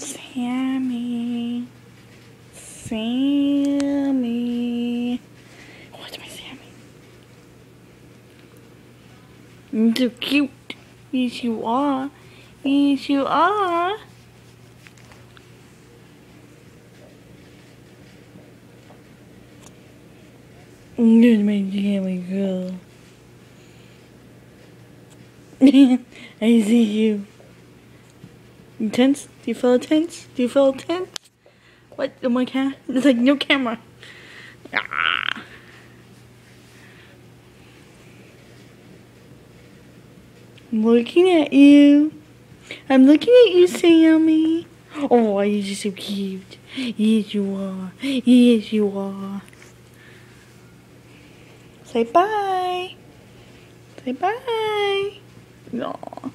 Sammy. Sammy. Oh, What's my Sammy? You're so cute. Yes, you are. Yes, you are. There's my Sammy girl. I see you. You tense? Do you feel tense? Do you feel tense? What? Oh my cat? It's like no camera. Ah. I'm looking at you. I'm looking at you, Sammy. Oh, you're just so cute. Yes, you are. Yes, you are. Say bye. Say bye. Aw.